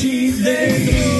Tuesday.